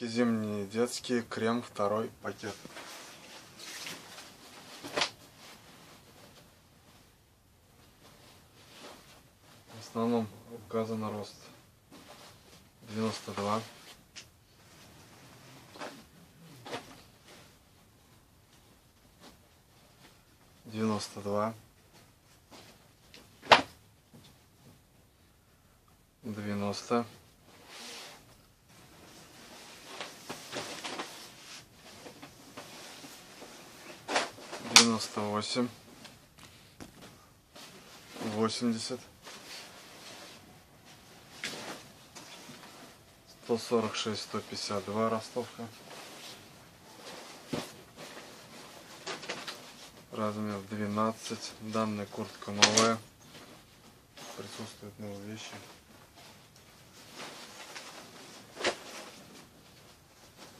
Кроссовки зимние, детские, крем, второй пакет. В основном указан рост 92. Девяносто два. Девяносто. Девяносто восемь, восемьдесят, сто сорок шесть, сто пятьдесят два ростовка. Размер 12. Данная куртка новая. Присутствуют новые вещи.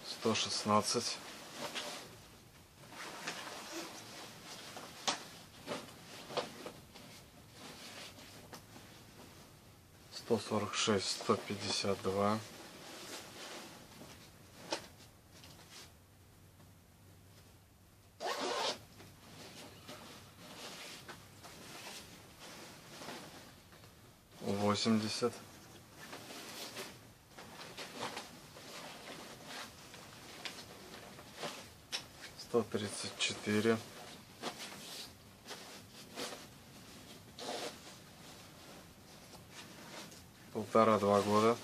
Сто шестнадцать. Сто сорок шесть сто пятьдесят два. восемьдесят. сто тридцать четыре полтора-два года.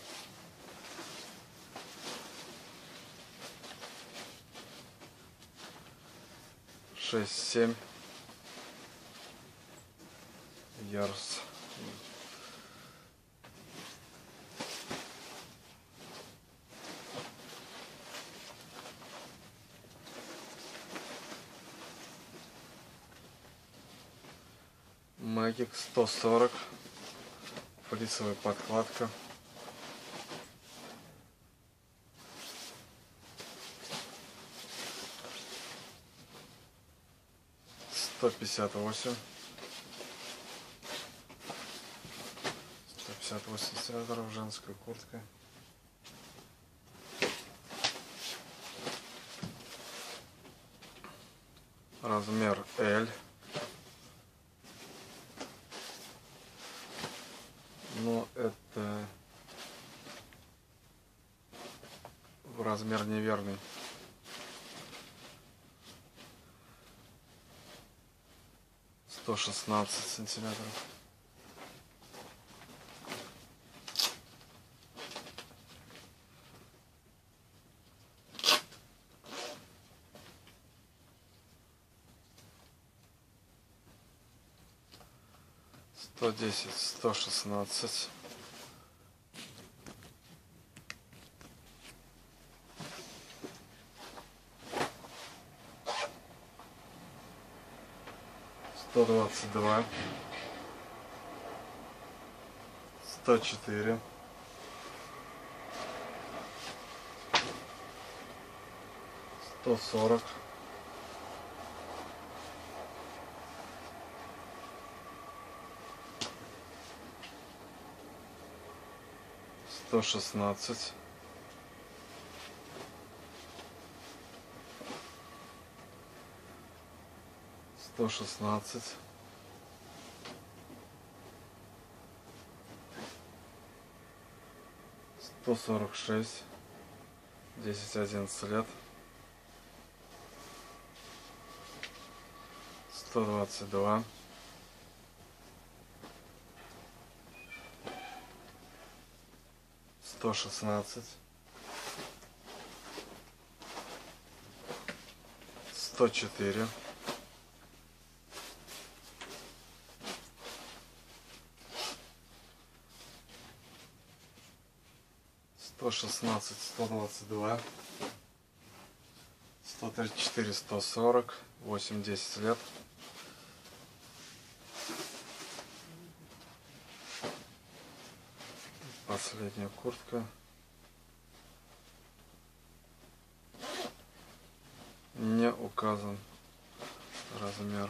Шесть, семь ярс. Магик 140 плисовая подкладка. Сто пятьдесят восемь. Сто пятьдесят восемь сенсоров женская куртка. Размер L. но это размер неверный. Сто шестнадцать сантиметров. Сто десять сто шестнадцать. сто двадцать два. сто четыре. сто сорок 116 116 146 10 11 лет. 122 сто шестнадцать сто четыре сто шестнадцать сто двадцать два сто тридцать четыре сто сорок восемь десять лет Последняя куртка. Не указан размер.